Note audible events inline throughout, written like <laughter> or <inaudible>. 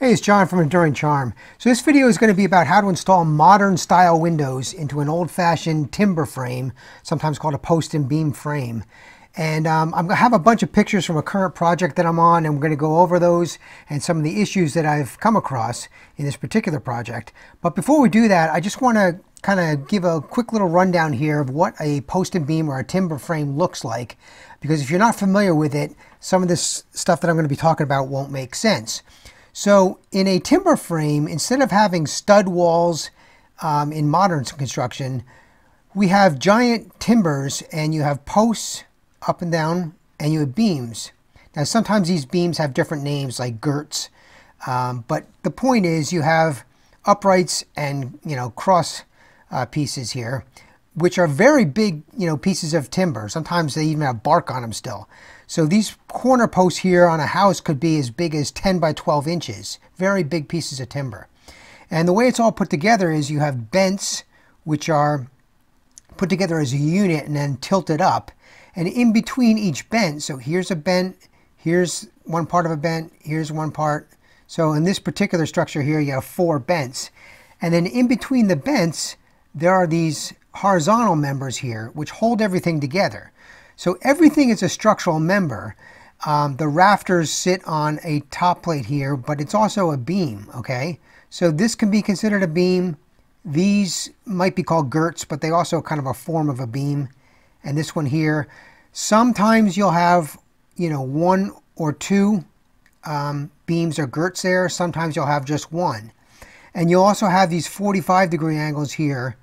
Hey, it's John from Enduring Charm. So this video is going to be about how to install modern style windows into an old-fashioned timber frame, sometimes called a post and beam frame. And um, I'm going to have a bunch of pictures from a current project that I'm on, and we're going to go over those and some of the issues that I've come across in this particular project. But before we do that, I just want to kind of give a quick little rundown here of what a post and beam or a timber frame looks like. Because if you're not familiar with it, some of this stuff that I'm going to be talking about won't make sense. So in a timber frame, instead of having stud walls um, in modern construction, we have giant timbers and you have posts up and down and you have beams. Now sometimes these beams have different names like girts, um, but the point is you have uprights and you know cross uh, pieces here, which are very big you know pieces of timber. Sometimes they even have bark on them still. So these corner posts here on a house could be as big as 10 by 12 inches. Very big pieces of timber. And the way it's all put together is you have bents, which are put together as a unit and then tilted up. And in between each bent, so here's a bent, here's one part of a bent, here's one part. So in this particular structure here, you have four bents. And then in between the bents, there are these horizontal members here, which hold everything together. So everything is a structural member. Um, the rafters sit on a top plate here, but it's also a beam, okay? So this can be considered a beam. These might be called girts, but they also kind of a form of a beam. And this one here, sometimes you'll have, you know, one or two um, beams or girts there. Sometimes you'll have just one. And you'll also have these 45 degree angles here,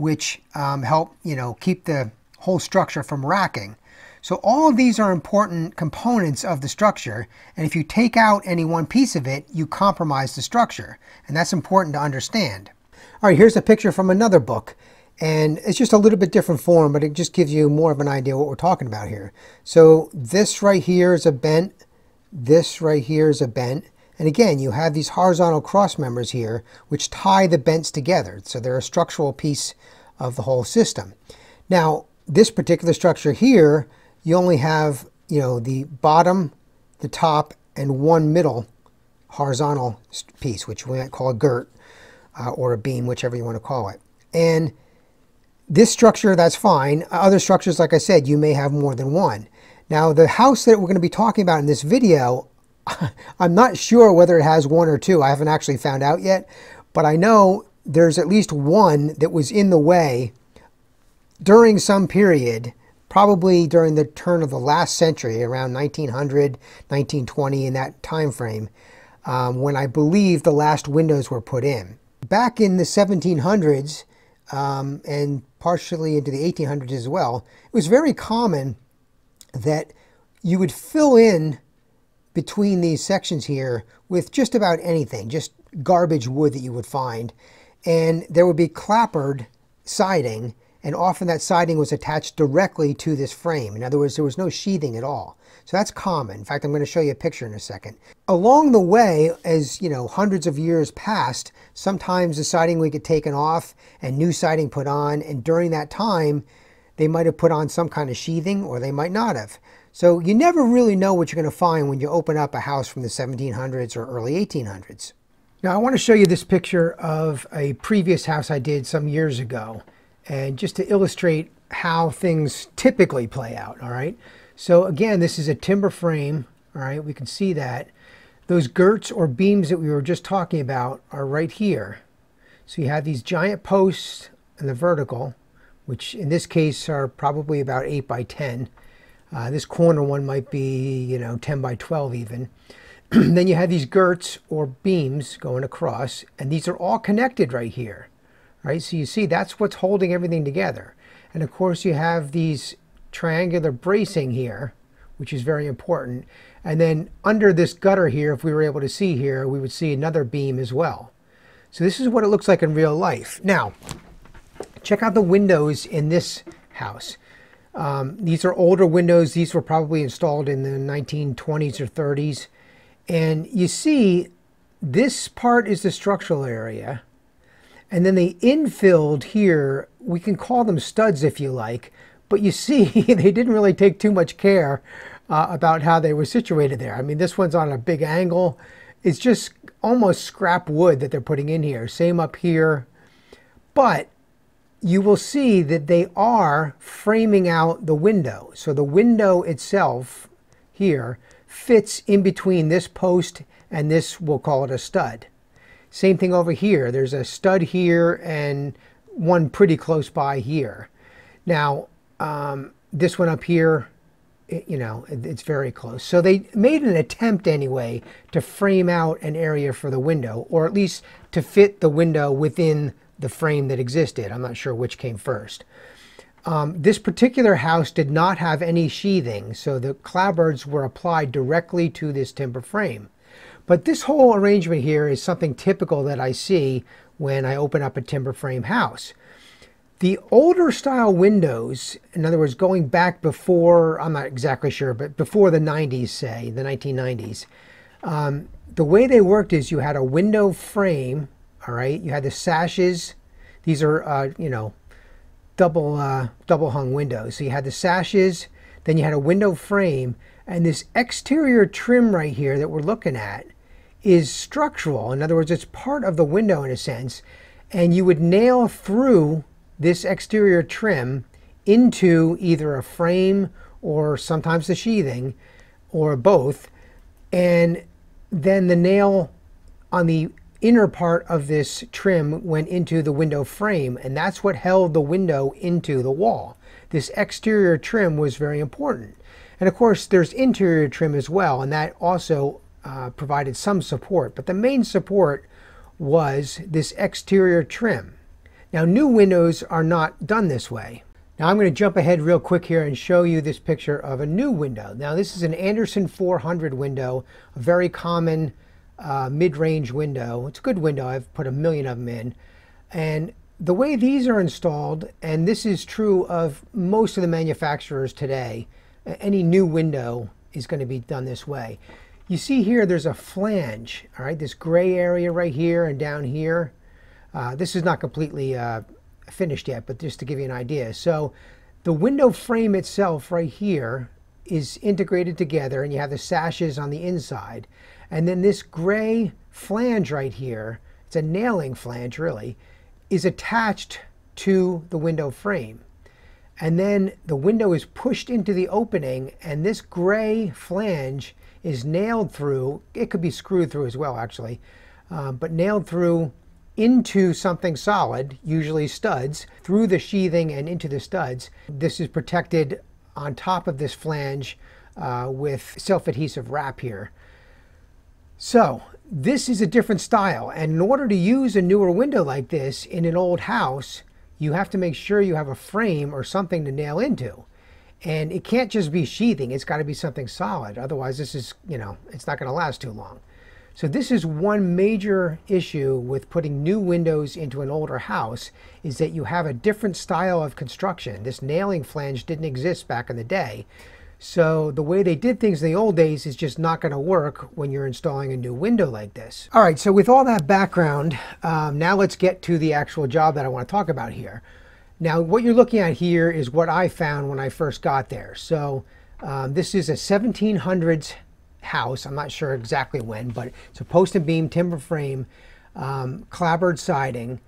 which um, help, you know, keep the whole structure from racking. So all of these are important components of the structure, and if you take out any one piece of it, you compromise the structure, and that's important to understand. All right, here's a picture from another book, and it's just a little bit different form, but it just gives you more of an idea what we're talking about here. So this right here is a bent, this right here is a bent, and again, you have these horizontal cross members here, which tie the bents together, so they're a structural piece of the whole system. Now, this particular structure here, you only have, you know, the bottom, the top, and one middle horizontal piece, which we might call a girt uh, or a beam, whichever you want to call it. And this structure, that's fine. Other structures, like I said, you may have more than one. Now, the house that we're going to be talking about in this video, <laughs> I'm not sure whether it has one or two. I haven't actually found out yet, but I know there's at least one that was in the way during some period, probably during the turn of the last century, around 1900, 1920, in that time frame, um, when I believe the last windows were put in. Back in the 1700s, um, and partially into the 1800s as well, it was very common that you would fill in between these sections here with just about anything, just garbage wood that you would find. And there would be clapboard siding and often that siding was attached directly to this frame. In other words, there was no sheathing at all. So that's common. In fact, I'm going to show you a picture in a second. Along the way, as you know, hundreds of years passed, sometimes the siding would get taken off and new siding put on, and during that time, they might have put on some kind of sheathing or they might not have. So you never really know what you're going to find when you open up a house from the 1700s or early 1800s. Now I want to show you this picture of a previous house I did some years ago and just to illustrate how things typically play out, all right? So again, this is a timber frame, all right? We can see that. Those girts or beams that we were just talking about are right here. So you have these giant posts in the vertical, which in this case are probably about 8 by 10. Uh, this corner one might be, you know, 10 by 12 even. <clears throat> then you have these girts or beams going across, and these are all connected right here right? So you see that's what's holding everything together. And of course you have these triangular bracing here, which is very important. And then under this gutter here, if we were able to see here, we would see another beam as well. So this is what it looks like in real life. Now, check out the windows in this house. Um, these are older windows. These were probably installed in the 1920s or 30s. And you see, this part is the structural area. And then they infilled here, we can call them studs if you like, but you <laughs> see they didn't really take too much care uh, about how they were situated there. I mean, this one's on a big angle it's just almost scrap wood that they're putting in here. Same up here. But you will see that they are framing out the window. So the window itself here fits in between this post and this, we'll call it a stud. Same thing over here. There's a stud here and one pretty close by here. Now, um, this one up here, it, you know, it, it's very close. So they made an attempt anyway to frame out an area for the window, or at least to fit the window within the frame that existed. I'm not sure which came first. Um, this particular house did not have any sheathing, so the clapboards were applied directly to this timber frame. But this whole arrangement here is something typical that I see when I open up a timber frame house. The older style windows, in other words, going back before, I'm not exactly sure, but before the 90s, say, the 1990s, um, the way they worked is you had a window frame, all right, you had the sashes. These are, uh, you know, double, uh, double hung windows. So you had the sashes, then you had a window frame, and this exterior trim right here that we're looking at is structural. In other words, it's part of the window in a sense, and you would nail through this exterior trim into either a frame or sometimes the sheathing or both. And then the nail on the inner part of this trim went into the window frame and that's what held the window into the wall. This exterior trim was very important. And of course there's interior trim as well and that also uh, provided some support. But the main support was this exterior trim. Now new windows are not done this way. Now I'm going to jump ahead real quick here and show you this picture of a new window. Now this is an Andersen 400 window, a very common uh, mid-range window. It's a good window. I've put a million of them in. And the way these are installed, and this is true of most of the manufacturers today, any new window is going to be done this way. You see here there's a flange, all right, this gray area right here and down here. Uh, this is not completely uh, finished yet, but just to give you an idea. So the window frame itself right here is integrated together and you have the sashes on the inside. And then this gray flange right here, it's a nailing flange really, is attached to the window frame. And then the window is pushed into the opening and this gray flange is nailed through, it could be screwed through as well actually, um, but nailed through into something solid, usually studs, through the sheathing and into the studs. This is protected on top of this flange uh, with self-adhesive wrap here. So this is a different style and in order to use a newer window like this in an old house you have to make sure you have a frame or something to nail into and it can't just be sheathing it's got to be something solid otherwise this is you know it's not going to last too long so this is one major issue with putting new windows into an older house is that you have a different style of construction. This nailing flange didn't exist back in the day. So the way they did things in the old days is just not going to work when you're installing a new window like this. All right, so with all that background, um, now let's get to the actual job that I want to talk about here. Now, what you're looking at here is what I found when I first got there. So um, this is a 1700s house. I'm not sure exactly when, but it's a post and beam timber frame, um, clapboard siding.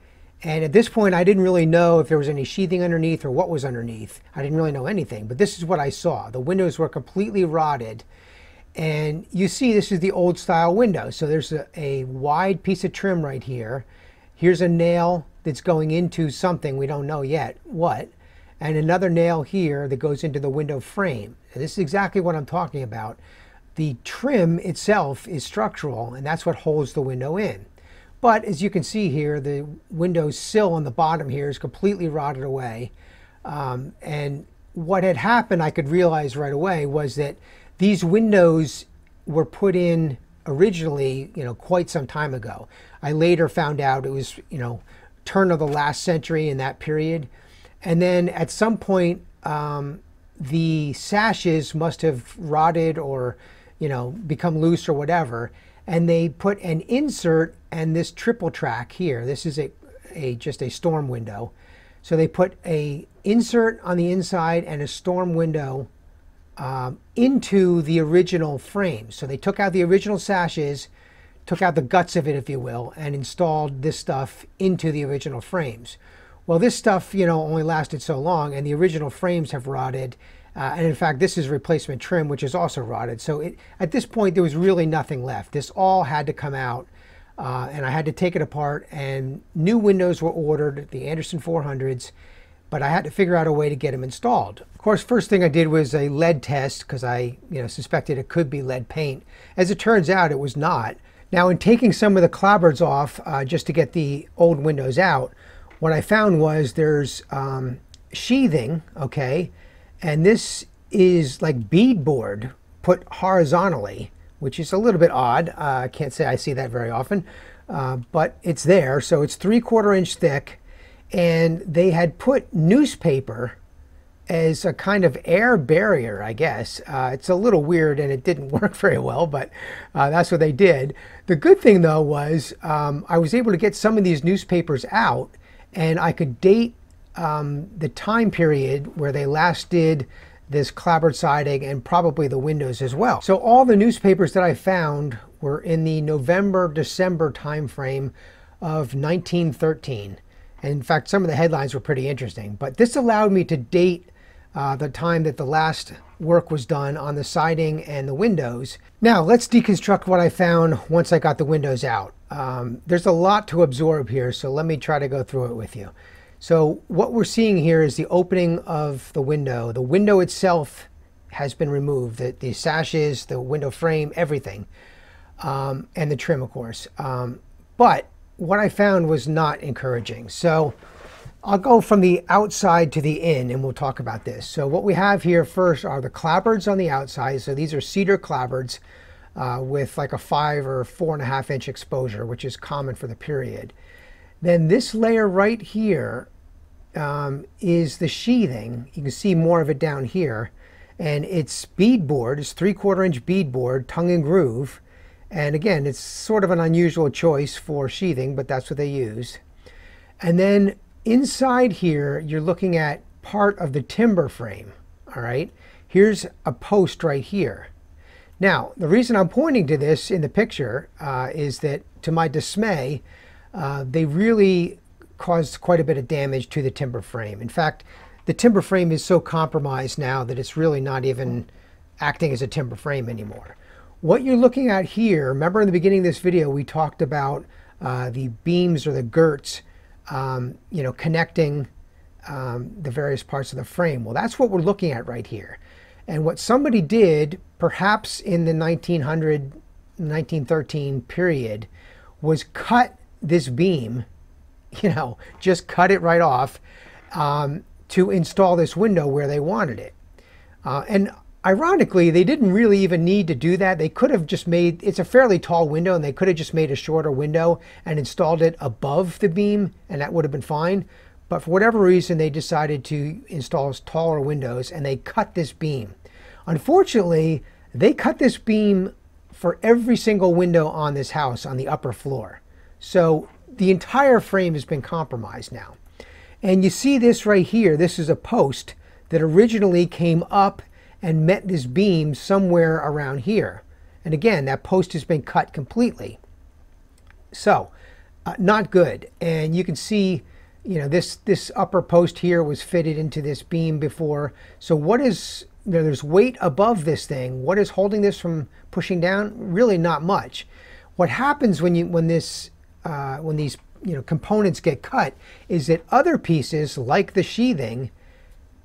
And at this point, I didn't really know if there was any sheathing underneath or what was underneath. I didn't really know anything, but this is what I saw. The windows were completely rotted. And you see, this is the old style window. So there's a, a wide piece of trim right here. Here's a nail that's going into something, we don't know yet what. And another nail here that goes into the window frame. And this is exactly what I'm talking about. The trim itself is structural, and that's what holds the window in. But as you can see here, the window sill on the bottom here is completely rotted away. Um, and what had happened, I could realize right away, was that these windows were put in originally, you know, quite some time ago. I later found out it was, you know, turn of the last century in that period. And then at some point, um, the sashes must have rotted or you know, become loose or whatever. And they put an insert and this triple track here. This is a, a just a storm window. So they put a insert on the inside and a storm window um, into the original frame. So they took out the original sashes, took out the guts of it, if you will, and installed this stuff into the original frames. Well, this stuff, you know, only lasted so long, and the original frames have rotted. Uh, and in fact, this is replacement trim, which is also rotted. So it, at this point, there was really nothing left. This all had to come out, uh, and I had to take it apart. And new windows were ordered, the Andersen 400s, but I had to figure out a way to get them installed. Of course, first thing I did was a lead test because I, you know, suspected it could be lead paint. As it turns out, it was not. Now, in taking some of the clapboards off uh, just to get the old windows out, what I found was there's um, sheathing, okay, and this is like beadboard put horizontally, which is a little bit odd. Uh, I can't say I see that very often, uh, but it's there. So it's three quarter inch thick, and they had put newspaper as a kind of air barrier, I guess. Uh, it's a little weird and it didn't <laughs> work very well, but uh, that's what they did. The good thing though was um, I was able to get some of these newspapers out and I could date um, the time period where they last did this clapboard siding and probably the windows as well. So all the newspapers that I found were in the November December timeframe of 1913. And in fact, some of the headlines were pretty interesting. But this allowed me to date uh, the time that the last work was done on the siding and the windows. Now let's deconstruct what I found once I got the windows out. Um, there's a lot to absorb here, so let me try to go through it with you. So what we're seeing here is the opening of the window. The window itself has been removed, the, the sashes, the window frame, everything, um, and the trim, of course. Um, but what I found was not encouraging. So I'll go from the outside to the in, and we'll talk about this. So what we have here first are the clapboards on the outside. So these are cedar clapboards uh, with like a five or four and a half inch exposure, which is common for the period. Then this layer right here um, is the sheathing. You can see more of it down here. And it's beadboard, it's three quarter inch beadboard, tongue and groove. And again, it's sort of an unusual choice for sheathing, but that's what they used. And then inside here, you're looking at part of the timber frame, all right? Here's a post right here. Now, the reason I'm pointing to this in the picture uh, is that, to my dismay, uh, they really caused quite a bit of damage to the timber frame. In fact, the timber frame is so compromised now that it's really not even acting as a timber frame anymore. What you're looking at here, remember in the beginning of this video, we talked about uh, the beams or the girts, um, you know, connecting um, the various parts of the frame. Well, that's what we're looking at right here. And what somebody did, perhaps in the 1900, 1913 period, was cut this beam, you know, just cut it right off um, to install this window where they wanted it. Uh, and ironically, they didn't really even need to do that. They could have just made, it's a fairly tall window, and they could have just made a shorter window and installed it above the beam, and that would have been fine. But for whatever reason, they decided to install taller windows and they cut this beam. Unfortunately, they cut this beam for every single window on this house on the upper floor. So the entire frame has been compromised now. And you see this right here. This is a post that originally came up and met this beam somewhere around here. And again, that post has been cut completely. So, uh, not good. And you can see you know, this, this upper post here was fitted into this beam before. So what is, you know, there's weight above this thing. What is holding this from pushing down? Really not much. What happens when you, when this, uh, when these, you know, components get cut is that other pieces like the sheathing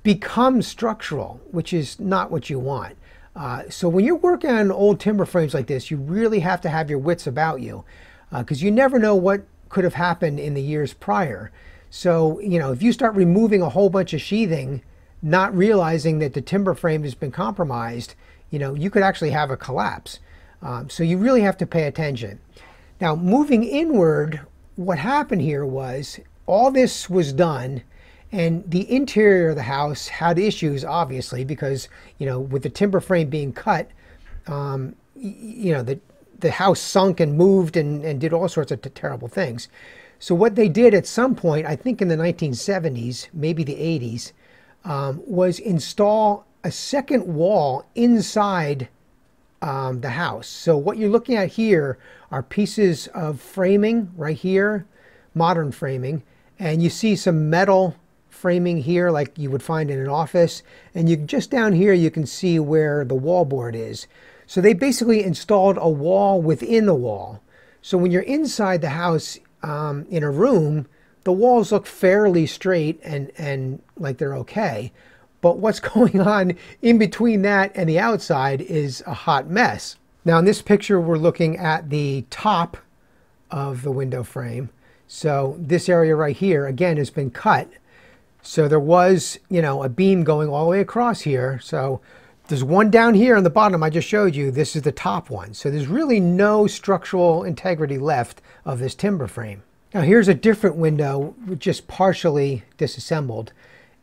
become structural, which is not what you want. Uh, so when you're working on old timber frames like this, you really have to have your wits about you because uh, you never know what could have happened in the years prior. So, you know, if you start removing a whole bunch of sheathing, not realizing that the timber frame has been compromised, you know, you could actually have a collapse. Um, so you really have to pay attention. Now, moving inward, what happened here was all this was done and the interior of the house had issues, obviously, because, you know, with the timber frame being cut, um, you know, the, the house sunk and moved and, and did all sorts of terrible things. So what they did at some point, I think in the 1970s, maybe the 80s, um, was install a second wall inside um, the house. So what you're looking at here are pieces of framing right here, modern framing, and you see some metal framing here like you would find in an office. And you just down here, you can see where the wallboard is. So they basically installed a wall within the wall. So when you're inside the house um, in a room, the walls look fairly straight and, and like they're okay. But what's <laughs> going on in between that and the outside is a hot mess. Now in this picture, we're looking at the top of the window frame. So this area right here, again, has been cut. So there was, you know, a beam going all the way across here. So there's one down here on the bottom I just showed you. This is the top one. So there's really no structural integrity left of this timber frame. Now here's a different window, just partially disassembled.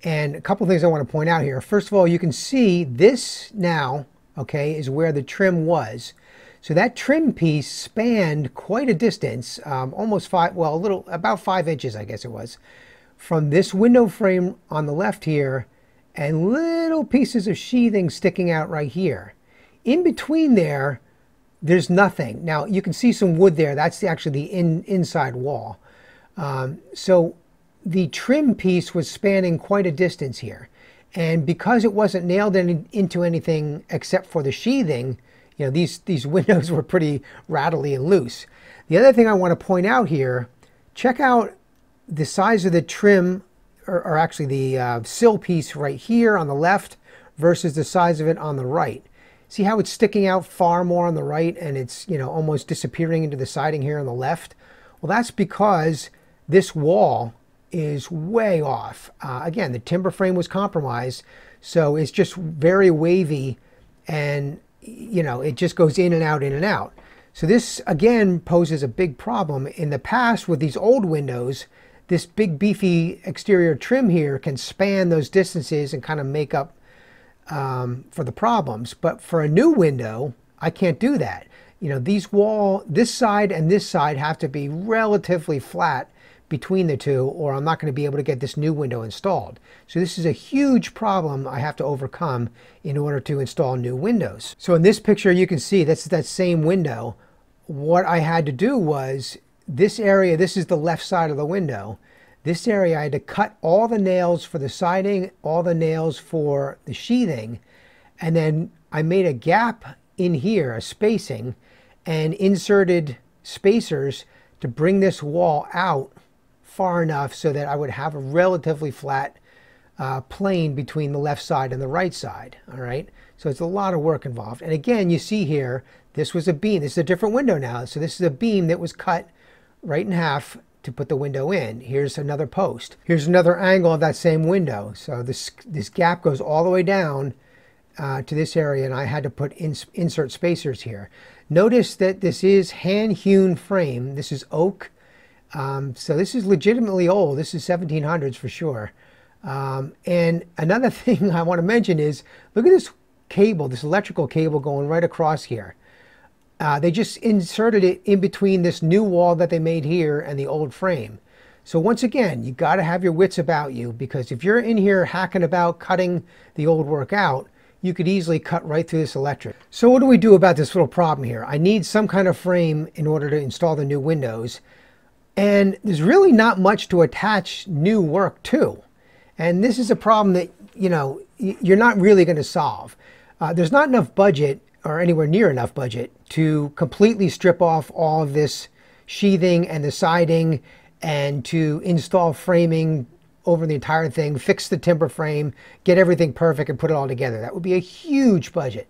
And a couple things I want to point out here. First of all, you can see this now, okay, is where the trim was. So that trim piece spanned quite a distance, um, almost five, well, a little, about five inches, I guess it was, from this window frame on the left here and little pieces of sheathing sticking out right here. In between there, there's nothing. Now you can see some wood there. That's actually the in, inside wall. Um, so the trim piece was spanning quite a distance here. And because it wasn't nailed in, into anything except for the sheathing, you know, these, these <laughs> windows were pretty rattly and loose. The other thing I want to point out here, check out the size of the trim, or, or actually the uh, sill piece right here on the left versus the size of it on the right. See how it's sticking out far more on the right and it's, you know, almost disappearing into the siding here on the left? Well, that's because this wall is way off. Uh, again, the timber frame was compromised, so it's just very wavy and, you know, it just goes in and out, in and out. So this, again, poses a big problem. In the past, with these old windows, this big beefy exterior trim here can span those distances and kind of make up um, for the problems. But for a new window, I can't do that. You know, these wall, this side and this side have to be relatively flat between the two or I'm not going to be able to get this new window installed. So this is a huge problem I have to overcome in order to install new windows. So in this picture you can see that's that same window. What I had to do was this area, this is the left side of the window. This area I had to cut all the nails for the siding, all the nails for the sheathing, and then I made a gap in here, a spacing, and inserted spacers to bring this wall out far enough so that I would have a relatively flat uh, plane between the left side and the right side. All right. So it's a lot of work involved. And again, you see here, this was a beam. This is a different window now. So this is a beam that was cut right in half to put the window in. Here's another post. Here's another angle of that same window. So this, this gap goes all the way down uh, to this area and I had to put in, insert spacers here. Notice that this is hand hewn frame. This is oak um, so this is legitimately old. This is 1700s for sure. Um, and another <laughs> thing I want to mention is, look at this cable, this electrical cable going right across here. Uh, they just inserted it in between this new wall that they made here and the old frame. So once again, you got to have your wits about you because if you're in here hacking about cutting the old work out, you could easily cut right through this electric. So what do we do about this little problem here? I need some kind of frame in order to install the new windows. And there's really not much to attach new work to. And this is a problem that, you know, you're not really going to solve. Uh, there's not enough budget or anywhere near enough budget to completely strip off all of this sheathing and the siding and to install framing over the entire thing, fix the timber frame, get everything perfect and put it all together. That would be a huge budget.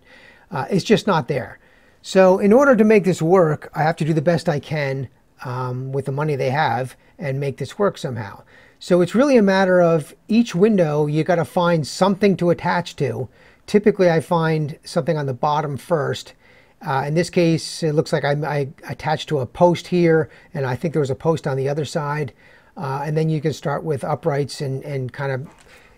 Uh, it's just not there. So in order to make this work, I have to do the best I can um, with the money they have and make this work somehow. So it's really a matter of each window, you got to find something to attach to. Typically, I find something on the bottom first. Uh, in this case, it looks like I, I, attached to a post here, and I think there was a post on the other side. Uh, and then you can start with uprights and, and kind of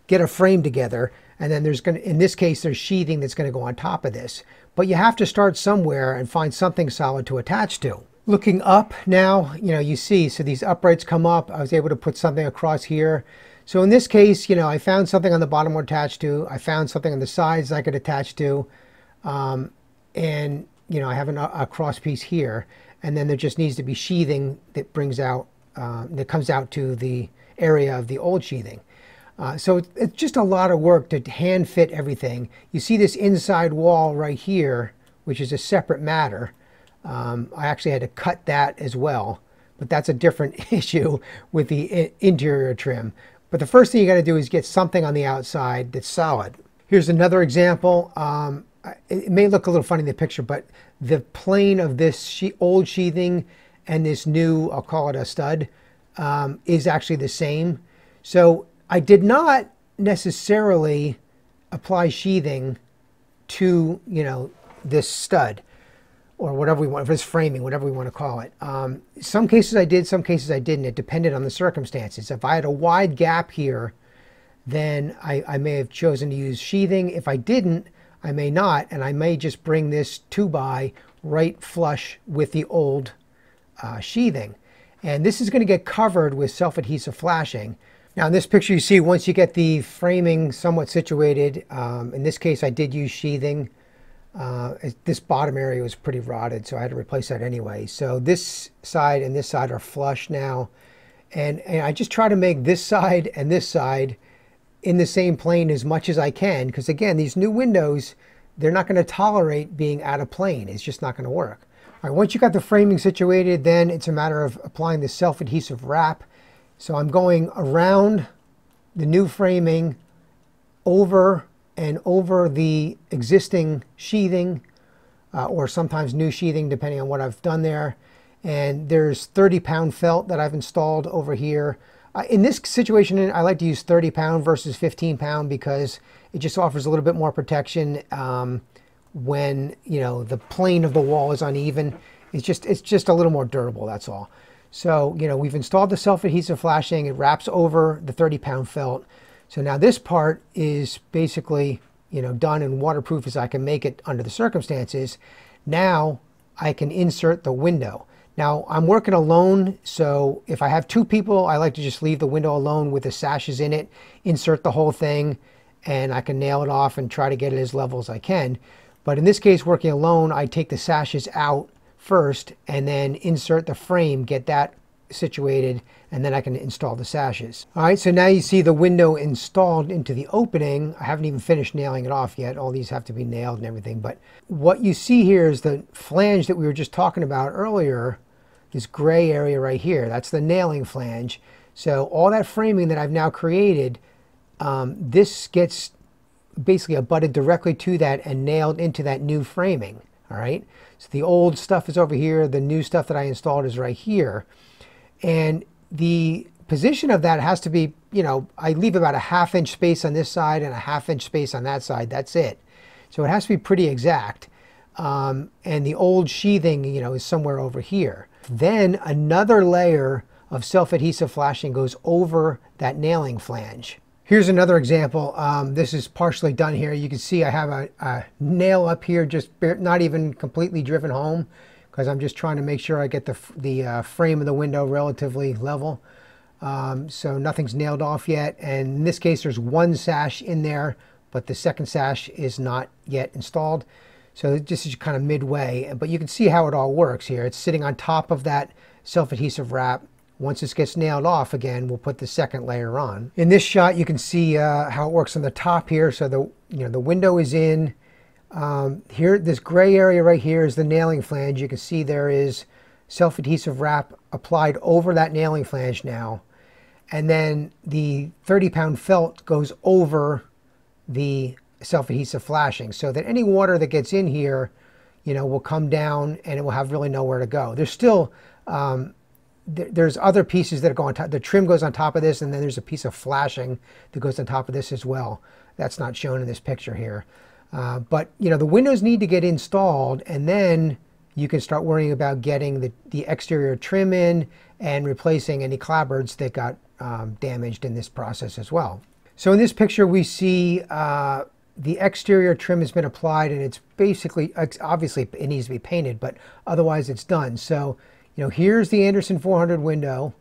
get a frame together. And then there's going to, in this case, there's sheathing that's going to go on top of this. But you have to start somewhere and find something solid to attach to. Looking up now, you know, you see, so these uprights come up. I was able to put something across here. So in this case, you know, I found something on the bottom to attach to. I found something on the sides I could attach to. Um, and you know I have an, a cross piece here, and then there just needs to be sheathing that brings out uh, that comes out to the area of the old sheathing. Uh, so it's just a lot of work to hand fit everything. You see this inside wall right here, which is a separate matter. Um, I actually had to cut that as well, but that's a different <laughs> issue with the interior trim. But the first thing you got to do is get something on the outside that's solid. Here's another example. Um, it may look a little funny in the picture, but the plane of this she old sheathing and this new, I'll call it a stud, um, is actually the same. So I did not necessarily apply sheathing to, you know, this stud or whatever we want, if it's framing, whatever we want to call it. Um, some cases I did, some cases I didn't. It depended on the circumstances. If I had a wide gap here, then I, I may have chosen to use sheathing. If I didn't, I may not, and I may just bring this 2 by right flush with the old uh, sheathing. And this is going to get covered with self-adhesive flashing. Now in this picture you see once you get the framing somewhat situated, um, in this case I did use sheathing. Uh, this bottom area was pretty rotted so I had to replace that anyway. So this side and this side are flush now. And, and I just try to make this side and this side in the same plane as much as I can because again these new windows they're not going to tolerate being out of plane. It's just not going to work. All right, once you got the framing situated, then it's a matter of applying the self-adhesive wrap. So I'm going around the new framing over and over the existing sheathing uh, or sometimes new sheathing depending on what I've done there. And there's 30 pound felt that I've installed over here. Uh, in this situation, I like to use 30 pound versus 15 pound because it just offers a little bit more protection. Um, when you know the plane of the wall is uneven. It's just it's just a little more durable. That's all. So you know we've installed the self-adhesive flashing. It wraps over the 30-pound felt. So now this part is basically you know done and waterproof as I can make it under the circumstances. Now I can insert the window. Now I'm working alone, so if I have two people, I like to just leave the window alone with the sashes in it, insert the whole thing, and I can nail it off and try to get it as level as I can. But in this case, working alone, I take the sashes out first and then insert the frame, get that situated, and then I can install the sashes. All right, so now you see the window installed into the opening. I haven't even finished nailing it off yet. All these have to be nailed and everything. But what you see here is the flange that we were just talking about earlier, this gray area right here. That's the nailing flange. So all that framing that I've now created, um, this gets basically abutted directly to that and nailed into that new framing. All right. So the old stuff is over here. The new stuff that I installed is right here. And the position of that has to be, you know, I leave about a half inch space on this side and a half inch space on that side. That's it. So it has to be pretty exact. Um, and the old sheathing, you know, is somewhere over here. Then another layer of self-adhesive flashing goes over that nailing flange. Here's another example. Um, this is partially done here. You can see I have a, a nail up here, just not even completely driven home because I'm just trying to make sure I get the, the uh, frame of the window relatively level. Um, so nothing's nailed off yet. And in this case, there's one sash in there, but the second sash is not yet installed. So this is kind of midway, but you can see how it all works here. It's sitting on top of that self-adhesive wrap once this gets nailed off again, we'll put the second layer on. In this shot, you can see uh, how it works on the top here. So the, you know, the window is in. Um, here, this gray area right here is the nailing flange. You can see there is self-adhesive wrap applied over that nailing flange now. And then the 30 pound felt goes over the self-adhesive flashing so that any water that gets in here, you know, will come down and it will have really nowhere to go. There's still um, there's other pieces that go on top. The trim goes on top of this, and then there's a piece of flashing that goes on top of this as well. That's not shown in this picture here. Uh, but you know the windows need to get installed, and then you can start worrying about getting the, the exterior trim in and replacing any clapboards that got um, damaged in this process as well. So in this picture we see uh, the exterior trim has been applied and it's basically, obviously it needs to be painted, but otherwise it's done. So you know, here's the Andersen 400 window,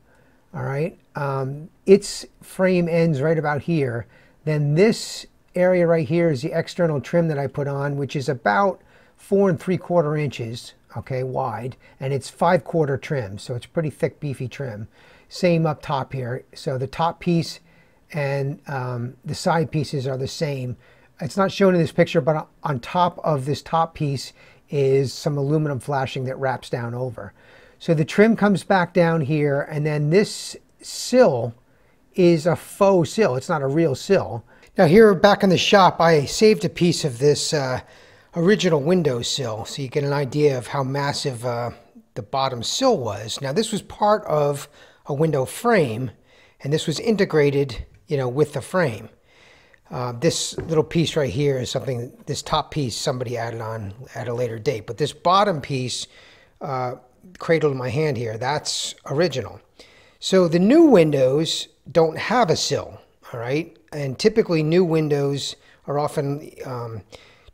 all right? Um, its frame ends right about here. Then this area right here is the external trim that I put on, which is about four and three quarter inches, okay, wide, and it's five quarter trim, so it's pretty thick, beefy trim. Same up top here. So the top piece and um, the side pieces are the same. It's not shown in this picture, but on top of this top piece is some aluminum flashing that wraps down over. So the trim comes back down here, and then this sill is a faux sill. It's not a real sill. Now here back in the shop, I saved a piece of this uh, original window sill so you get an idea of how massive uh, the bottom sill was. Now this was part of a window frame, and this was integrated, you know, with the frame. Uh, this little piece right here is something, this top piece somebody added on at a later date, but this bottom piece, uh, cradled in my hand here, that's original. So the new windows don't have a sill, all right? And typically new windows are often um,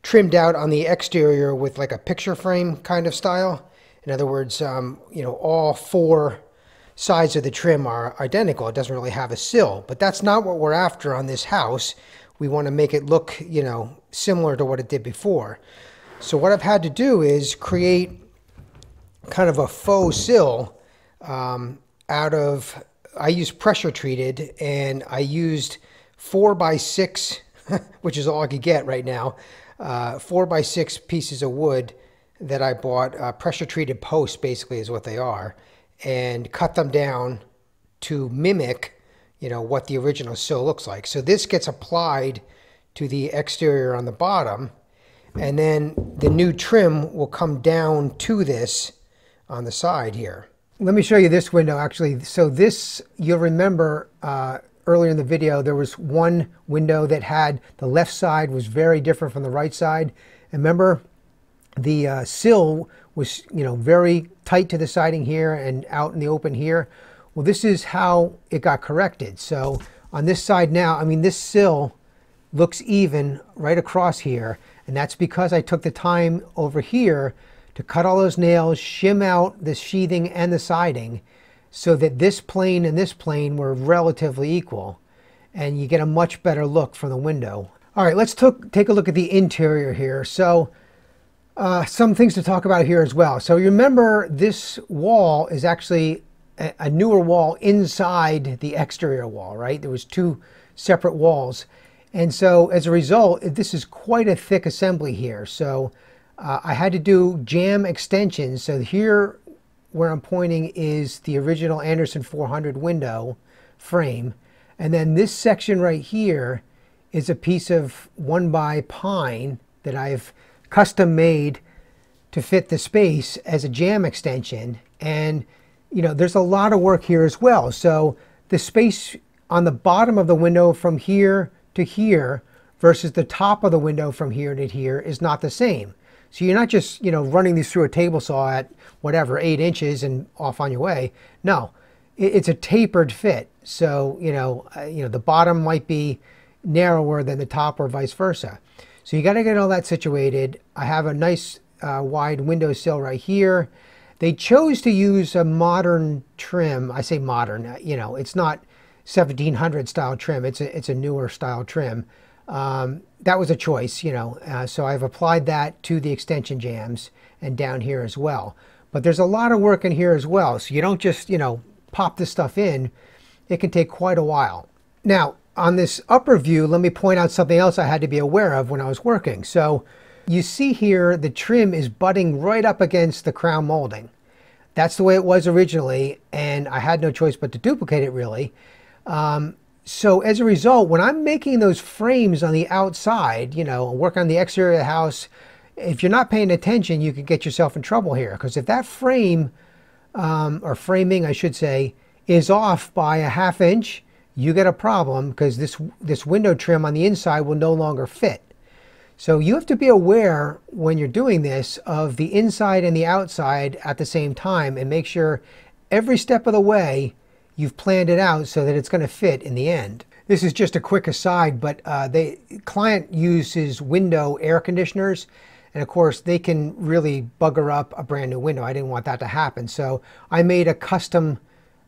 trimmed out on the exterior with like a picture frame kind of style. In other words, um, you know, all four sides of the trim are identical. It doesn't really have a sill, but that's not what we're after on this house. We want to make it look, you know, similar to what it did before. So what I've had to do is create kind of a faux sill um, out of, I used pressure treated and I used four by six, <laughs> which is all I could get right now, uh, four by six pieces of wood that I bought, uh, pressure treated posts basically is what they are and cut them down to mimic, you know, what the original sill looks like. So this gets applied to the exterior on the bottom, and then the new trim will come down to this on the side here. Let me show you this window actually. So this, you'll remember uh, earlier in the video, there was one window that had the left side was very different from the right side. And remember, the uh, sill was you know very tight to the siding here and out in the open here. Well, this is how it got corrected. So on this side now, I mean, this sill looks even right across here. And that's because I took the time over here to cut all those nails, shim out the sheathing and the siding so that this plane and this plane were relatively equal. And you get a much better look from the window. All right, let's take a look at the interior here. So uh, some things to talk about here as well. So remember this wall is actually a, a, newer wall inside the exterior wall, right? There was two separate walls. And so as a result, this is quite a thick assembly here. So uh, I had to do jamb extensions. So here where I'm pointing is the original Andersen 400 window frame. And then this section right here is a piece of one by pine that I've custom made to fit the space as a jamb extension. And, you know, there's a lot of work here as well. So the space on the bottom of the window from here to here versus the top of the window from here to here is not the same. So you're not just, you know, running these through a table saw at whatever, eight inches and off on your way. No, it's a tapered fit. So, you know, uh, you know, the bottom might be narrower than the top or vice versa. So you got to get all that situated. I have a nice uh, wide windowsill right here. They chose to use a modern trim. I say modern, uh, you know, it's not 1700 style trim. It's a, it's a newer style trim. Um, that was a choice, you know. Uh, so I've applied that to the extension jambs and down here as well. But there's a lot of work in here as well. So you don't just, you know, pop this stuff in. It can take quite a while. Now, on this upper view, let me point out something else I had to be aware of when I was working. So you see here, the trim is butting right up against the crown molding. That's the way it was originally, and I had no choice but to duplicate it really. Um, so as a result, when I'm making those frames on the outside, you know, work on the exterior of the house, if you're not paying attention, you could get yourself in trouble here. Because if that frame, um, or framing, I should say, is off by a half inch, you get a problem because this, this window trim on the inside will no longer fit. So you have to be aware when you're doing this of the inside and the outside at the same time and make sure every step of the way you've planned it out so that it's going to fit in the end. This is just a quick aside, but uh, the client uses window air conditioners and of course they can really bugger up a brand new window. I didn't want that to happen. So I made a custom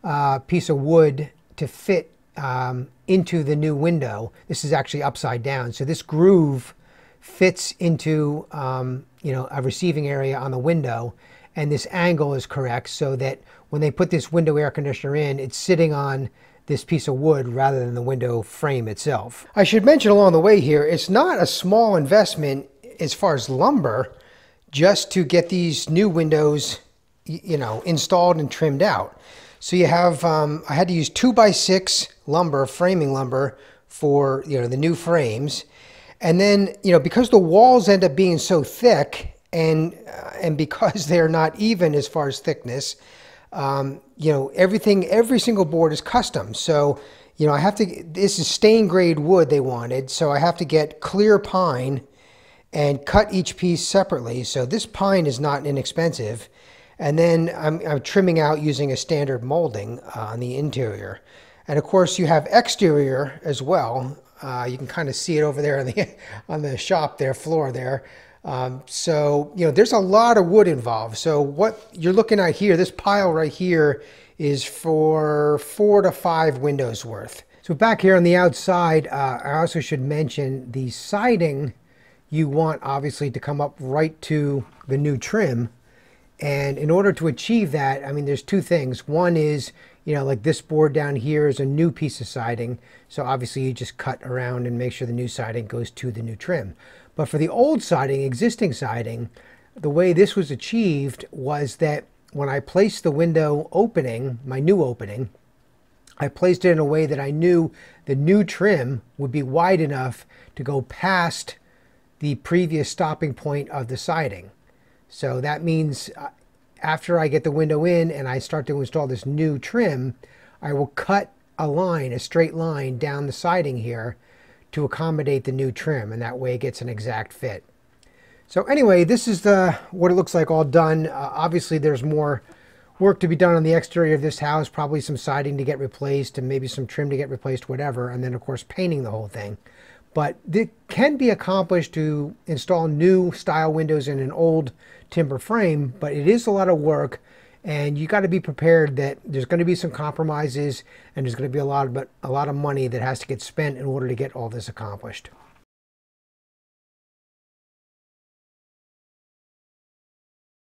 uh, piece of wood to fit um, into the new window. This is actually upside down. So this groove fits into um, you know, a receiving area on the window. And this angle is correct so that when they put this window air conditioner in, it's sitting on this piece of wood rather than the window frame itself. I should mention along the way here, it's not a small investment as far as lumber just to get these new windows, you know, installed and trimmed out. So you have, um, I had to use two by six lumber, framing lumber for, you know, the new frames. And then, you know, because the walls end up being so thick and, uh, and because <laughs> they're not even as far as thickness, um, you know, everything, every single board is custom. So, you know, I have to, this is stain grade wood they wanted. So I have to get clear pine and cut each piece separately. So this pine is not inexpensive. And then I'm, I'm trimming out using a standard molding uh, on the interior. And of course you have exterior as well. Uh, you can kind of see it over there on the, <laughs> on the shop there, floor there. Um, so, you know, there's a lot of wood involved. So what you're looking at here, this pile right here is for four to five windows worth. So back here on the outside, uh, I also should mention the siding you want obviously to come up right to the new trim. And in order to achieve that, I mean, there's two things. One is, you know, like this board down here is a new piece of siding. So obviously you just cut around and make sure the new siding goes to the new trim. But for the old siding, existing siding, the way this was achieved was that when I placed the window opening, my new opening, I placed it in a way that I knew the new trim would be wide enough to go past the previous stopping point of the siding. So that means uh, after I get the window in and I start to install this new trim, I will cut a line, a straight line down the siding here to accommodate the new trim and that way it gets an exact fit. So anyway, this is the what it looks like all done. Uh, obviously there's more work to be done on the exterior of this house, probably some siding to get replaced and maybe some trim to get replaced, whatever, and then of course painting the whole thing. But it can be accomplished to install new style windows in an old timber frame, but it is a lot of work and you got to be prepared that there's going to be some compromises and there's going to be a lot of a lot of money that has to get spent in order to get all this accomplished.